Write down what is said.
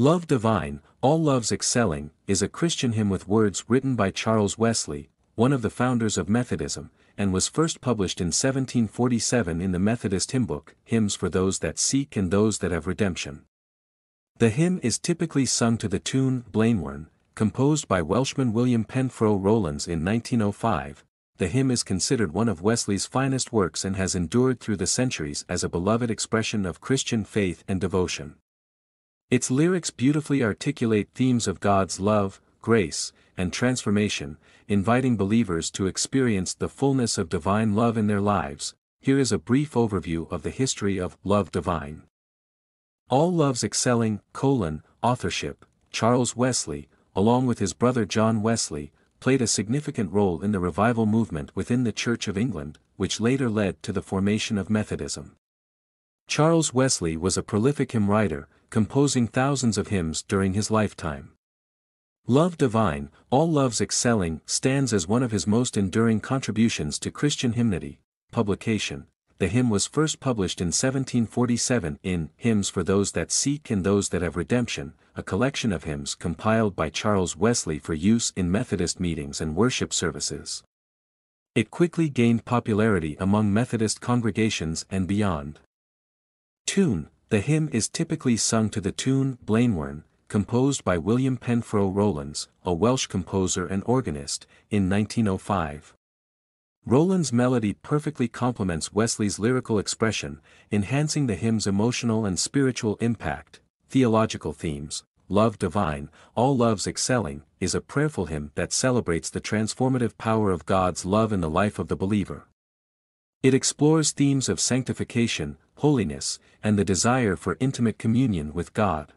Love Divine, All Loves Excelling, is a Christian hymn with words written by Charles Wesley, one of the founders of Methodism, and was first published in 1747 in the Methodist Hymn Book, Hymns for Those That Seek and Those That Have Redemption. The hymn is typically sung to the tune Blaenwern, composed by Welshman William Penfro Rowlands in 1905. The hymn is considered one of Wesley's finest works and has endured through the centuries as a beloved expression of Christian faith and devotion. Its lyrics beautifully articulate themes of God's love, grace, and transformation, inviting believers to experience the fullness of divine love in their lives. Here is a brief overview of the history of Love Divine. All Loves Excelling, colon, authorship, Charles Wesley, along with his brother John Wesley, played a significant role in the revival movement within the Church of England, which later led to the formation of Methodism. Charles Wesley was a prolific hymn writer, composing thousands of hymns during his lifetime. Love Divine, All Loves Excelling stands as one of his most enduring contributions to Christian hymnody, publication. The hymn was first published in 1747 in Hymns for Those That Seek and Those That Have Redemption, a collection of hymns compiled by Charles Wesley for use in Methodist meetings and worship services. It quickly gained popularity among Methodist congregations and beyond. Tune the hymn is typically sung to the tune Blaenwern, composed by William Penfro Rowlands, a Welsh composer and organist, in 1905. Rowland's melody perfectly complements Wesley's lyrical expression, enhancing the hymn's emotional and spiritual impact. Theological themes, Love Divine, All Loves Excelling, is a prayerful hymn that celebrates the transformative power of God's love in the life of the believer. It explores themes of sanctification, holiness, and the desire for intimate communion with God.